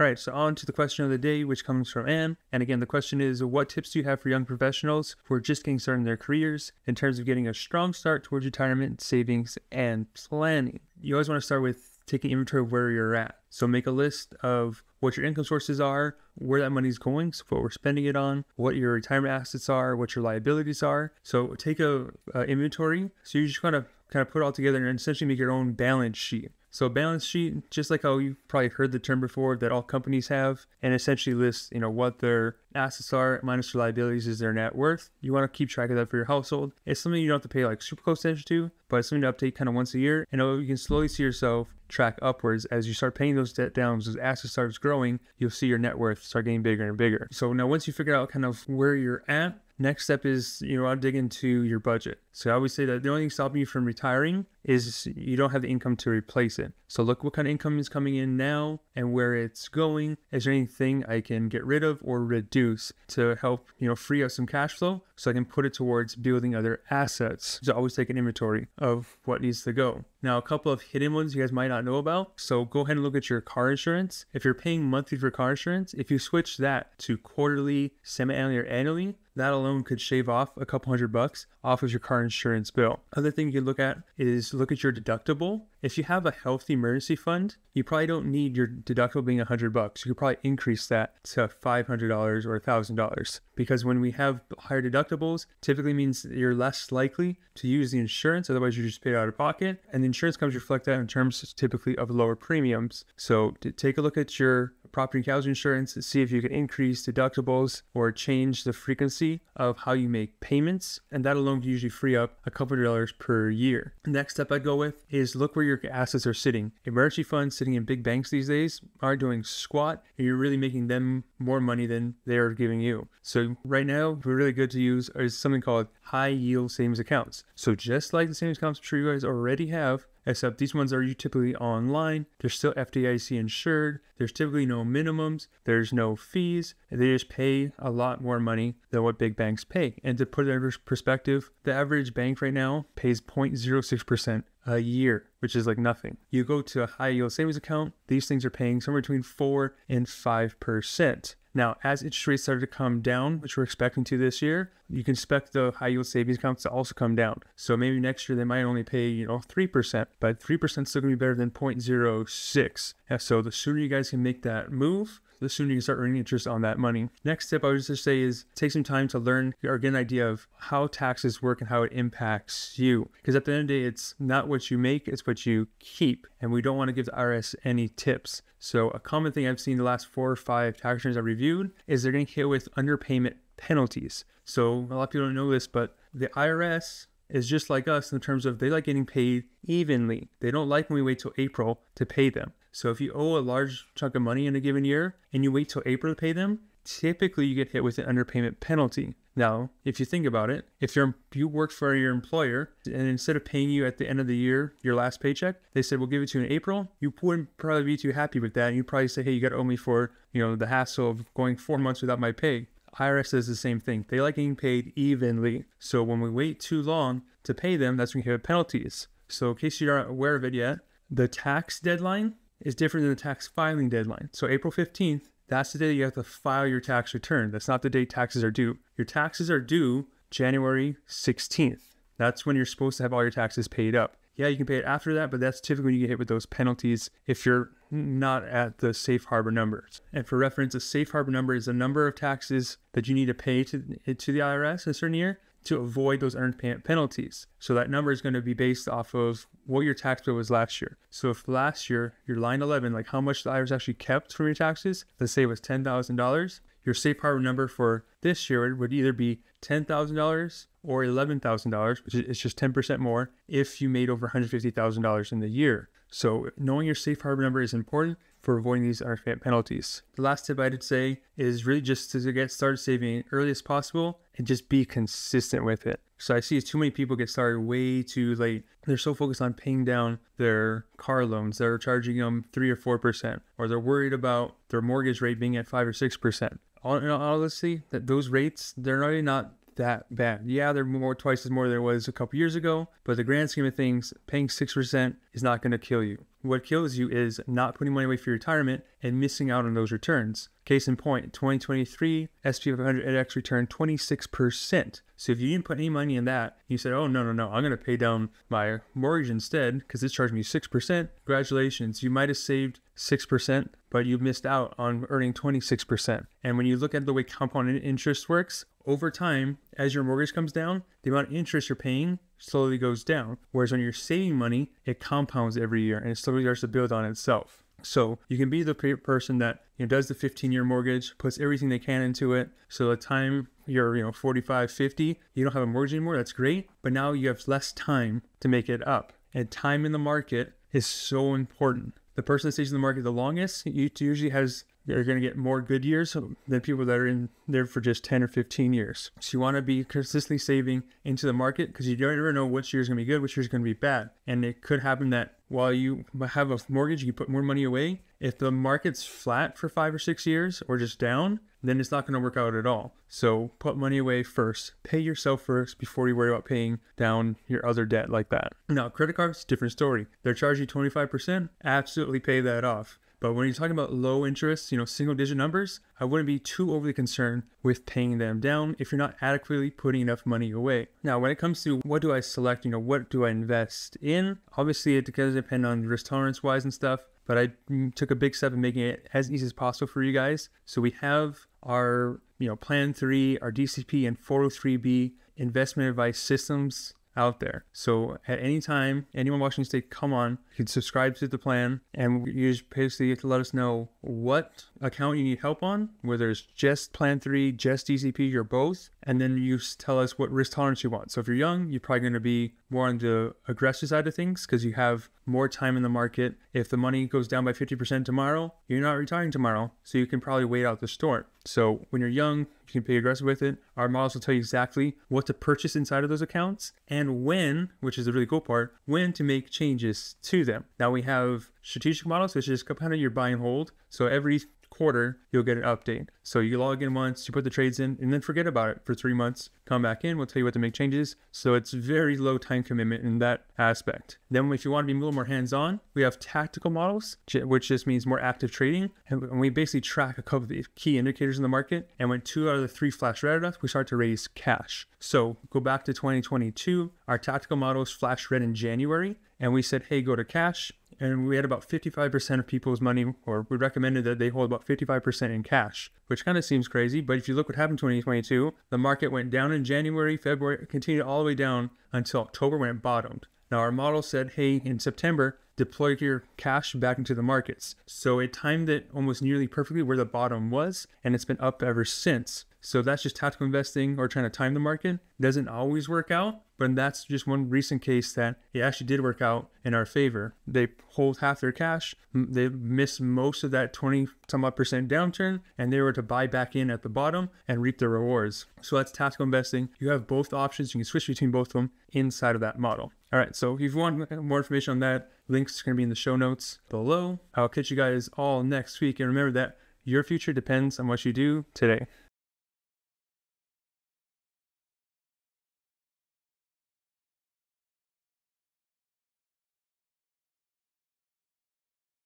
All right, so on to the question of the day, which comes from Anne. And again, the question is What tips do you have for young professionals who are just getting started in their careers in terms of getting a strong start towards retirement, savings, and planning? You always want to start with taking inventory of where you're at. So make a list of what your income sources are, where that money's going, so what we're spending it on, what your retirement assets are, what your liabilities are. So take a, a inventory. So you just kind of kind of put it all together and essentially make your own balance sheet. So balance sheet, just like how you've probably heard the term before that all companies have, and essentially lists, you know, what their assets are minus their liabilities is their net worth. You want to keep track of that for your household. It's something you don't have to pay like super close attention to, but it's something to update kind of once a year. And you can slowly see yourself track upwards as you start paying those debt down, as assets starts growing, you'll see your net worth start getting bigger and bigger. So now once you figure out kind of where you're at, next step is you know I'll dig into your budget. So I always say that the only thing stopping you from retiring is you don't have the income to replace it. So look what kind of income is coming in now and where it's going. Is there anything I can get rid of or reduce to help, you know, free up some cash flow so I can put it towards building other assets. So always take an inventory of what needs to go. Now, a couple of hidden ones you guys might not know about. So go ahead and look at your car insurance. If you're paying monthly for car insurance, if you switch that to quarterly, semi-annually, or annually, that alone could shave off a couple hundred bucks off of your car insurance bill. Other thing you can look at is look at your deductible. If you have a healthy emergency fund, you probably don't need your deductible being 100 bucks. You could probably increase that to $500 or $1,000 because when we have higher deductibles, typically means you're less likely to use the insurance. Otherwise, you just pay out of pocket. And the insurance comes reflect that in terms typically of lower premiums. So take a look at your property and casualty insurance see if you can increase deductibles or change the frequency of how you make payments. And that alone can usually free up a couple of dollars per year. Next step I'd go with is look where assets are sitting. Emergency funds sitting in big banks these days are doing squat and you're really making them more money than they're giving you. So right now, we're really good to use is something called high yield savings accounts. So just like the savings accounts I'm sure you guys already have, except these ones are typically online. They're still FDIC insured. There's typically no minimums. There's no fees. They just pay a lot more money than what big banks pay. And to put it in perspective, the average bank right now pays 0.06% a year, which is like nothing. You go to a high yield savings account, these things are paying somewhere between 4 and 5%. Now, as interest rates started to come down, which we're expecting to this year, you can expect the high yield savings accounts to also come down. So maybe next year they might only pay, you know, 3%, but 3% is still going to be better than 0.06. And so the sooner you guys can make that move, the sooner you start earning interest on that money. Next tip I would just say is take some time to learn or get an idea of how taxes work and how it impacts you. Because at the end of the day, it's not what you make, it's what you keep. And we don't want to give the IRS any tips. So a common thing I've seen the last four or five tax returns I've reviewed is they're getting hit with underpayment penalties. So a lot of people don't know this, but the IRS is just like us in terms of they like getting paid evenly. They don't like when we wait till April to pay them. So if you owe a large chunk of money in a given year and you wait till April to pay them, typically you get hit with an underpayment penalty. Now, if you think about it, if you're you work for your employer and instead of paying you at the end of the year your last paycheck, they said we'll give it to you in April, you wouldn't probably be too happy with that. And you probably say, hey, you got to owe me for you know the hassle of going four months without my pay. IRS does the same thing. They like getting paid evenly. So when we wait too long to pay them, that's when you have penalties. So in case you aren't aware of it yet, the tax deadline is different than the tax filing deadline. So April 15th, that's the day you have to file your tax return. That's not the day taxes are due. Your taxes are due January 16th. That's when you're supposed to have all your taxes paid up. Yeah, you can pay it after that, but that's typically when you get hit with those penalties if you're not at the safe harbor numbers. And for reference, a safe harbor number is a number of taxes that you need to pay to, to the IRS in a certain year to avoid those earned penalties. So that number is going to be based off of what your tax bill was last year. So if last year your line 11, like how much the IRS actually kept from your taxes, let's say it was $10,000, your safe harbor number for this year would either be $10,000 or $11,000, which is just 10% more if you made over $150,000 in the year. So knowing your safe harbor number is important for avoiding these unfair penalties. The last tip I'd say is really just to get started saving early as possible and just be consistent with it. So I see too many people get started way too late. They're so focused on paying down their car loans, they're charging them three or four percent, or they're worried about their mortgage rate being at five or six percent. Honestly, that those rates they're already not that bad. Yeah, they're more twice as more than it was a couple years ago, but the grand scheme of things, paying 6% is not going to kill you. What kills you is not putting money away for your retirement and missing out on those returns. Case in point, 2023 SP 500 index returned 26%. So if you didn't put any money in that, you said, "Oh no, no, no, I'm going to pay down my mortgage instead because it's charging me 6%." Congratulations, you might have saved 6%, but you missed out on earning 26%. And when you look at the way compound interest works, over time, as your mortgage comes down, the amount of interest you're paying slowly goes down. Whereas when you're saving money, it compounds every year and it slowly starts to build on itself. So you can be the person that you know, does the 15 year mortgage, puts everything they can into it. So the time you're, you know, 45, 50, you don't have a mortgage anymore. That's great. But now you have less time to make it up. And time in the market is so important. The person that stays in the market the longest usually has you're going to get more good years than people that are in there for just 10 or 15 years. So you want to be consistently saving into the market because you don't ever know which year is going to be good, which year is going to be bad. And it could happen that while you have a mortgage, you put more money away. If the market's flat for five or six years or just down, then it's not going to work out at all. So put money away first. Pay yourself first before you worry about paying down your other debt like that. Now, credit cards, different story. They're charging 25%. Absolutely pay that off. But when you're talking about low interest, you know, single digit numbers, I wouldn't be too overly concerned with paying them down if you're not adequately putting enough money away. Now, when it comes to what do I select, you know, what do I invest in? Obviously, it does depend on risk tolerance wise and stuff, but I took a big step in making it as easy as possible for you guys. So we have our, you know, Plan 3, our DCP, and 403B investment advice systems out there. So at any time, anyone watching this, come on, you can subscribe to the plan, and you just basically get to let us know what account you need help on, whether it's just Plan 3, just DCP, or both, and then you tell us what risk tolerance you want. So if you're young, you're probably going to be more on the aggressive side of things because you have more time in the market. If the money goes down by 50% tomorrow, you're not retiring tomorrow, so you can probably wait out the storm. So when you're young, you can be aggressive with it. Our models will tell you exactly what to purchase inside of those accounts and when, which is the really cool part, when to make changes to them. Now we have strategic models, which is kind of your buy and hold. So every quarter, you'll get an update. So you log in once, you put the trades in, and then forget about it for three months. Come back in, we'll tell you what to make changes. So it's very low time commitment in that aspect. Then, if you want to be a little more hands on, we have tactical models, which just means more active trading. And we basically track a couple of the key indicators in the market. And when two out of the three flash red enough, we start to raise cash. So go back to 2022, our tactical models flashed red in January, and we said, hey, go to cash and we had about 55% of people's money, or we recommended that they hold about 55% in cash, which kind of seems crazy. But if you look what happened in 2022, the market went down in January, February, continued all the way down until October when it bottomed. Now, our model said, hey, in September, deploy your cash back into the markets. So it timed it almost nearly perfectly where the bottom was, and it's been up ever since. So that's just tactical investing or trying to time the market. Doesn't always work out, but that's just one recent case that it actually did work out in our favor. They hold half their cash, they missed most of that 20 some odd percent downturn, and they were to buy back in at the bottom and reap the rewards. So that's tactical investing. You have both options. You can switch between both of them inside of that model. All right, so if you want more information on that, links are going to be in the show notes below. I'll catch you guys all next week. And remember that your future depends on what you do today.